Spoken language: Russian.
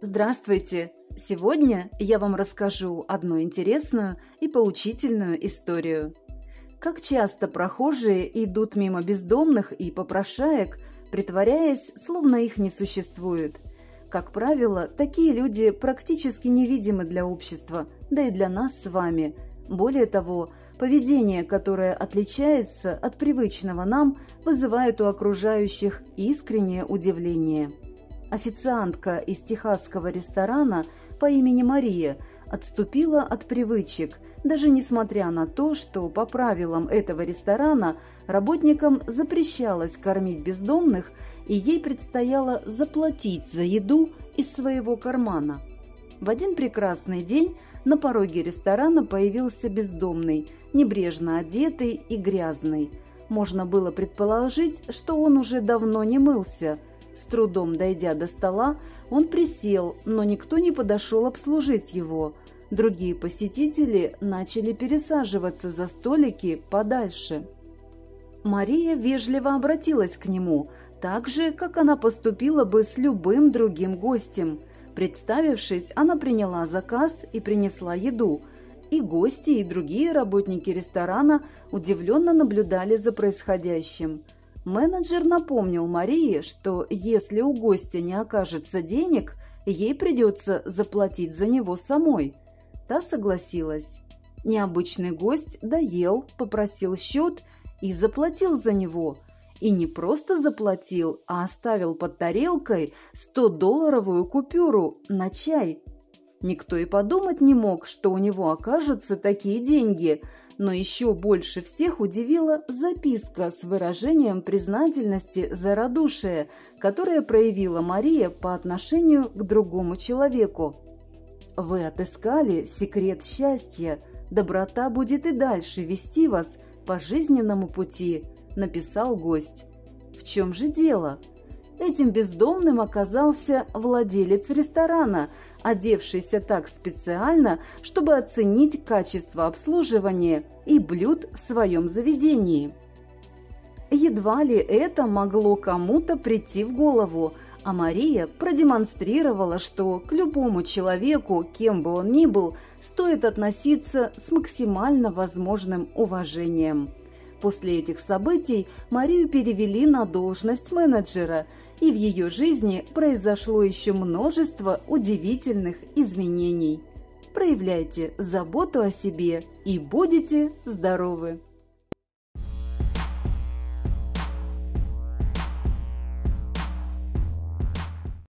Здравствуйте! Сегодня я вам расскажу одну интересную и поучительную историю. Как часто прохожие идут мимо бездомных и попрошаек, притворяясь, словно их не существует. Как правило, такие люди практически невидимы для общества, да и для нас с вами. Более того, поведение, которое отличается от привычного нам, вызывает у окружающих искреннее удивление – Официантка из техасского ресторана по имени Мария отступила от привычек, даже несмотря на то, что по правилам этого ресторана работникам запрещалось кормить бездомных, и ей предстояло заплатить за еду из своего кармана. В один прекрасный день на пороге ресторана появился бездомный, небрежно одетый и грязный. Можно было предположить, что он уже давно не мылся – с трудом дойдя до стола, он присел, но никто не подошел обслужить его. Другие посетители начали пересаживаться за столики подальше. Мария вежливо обратилась к нему, так же, как она поступила бы с любым другим гостем. Представившись, она приняла заказ и принесла еду. И гости, и другие работники ресторана удивленно наблюдали за происходящим – Менеджер напомнил Марии, что если у гостя не окажется денег, ей придется заплатить за него самой. Та согласилась. Необычный гость доел, попросил счет и заплатил за него. И не просто заплатил, а оставил под тарелкой 100-долларовую купюру на чай. Никто и подумать не мог, что у него окажутся такие деньги – но еще больше всех удивила записка с выражением признательности за радушие, которое проявила Мария по отношению к другому человеку. «Вы отыскали секрет счастья. Доброта будет и дальше вести вас по жизненному пути», – написал гость. «В чем же дело?» Этим бездомным оказался владелец ресторана, одевшийся так специально, чтобы оценить качество обслуживания и блюд в своем заведении. Едва ли это могло кому-то прийти в голову, а Мария продемонстрировала, что к любому человеку, кем бы он ни был, стоит относиться с максимально возможным уважением. После этих событий Марию перевели на должность менеджера, и в ее жизни произошло еще множество удивительных изменений. Проявляйте заботу о себе и будете здоровы!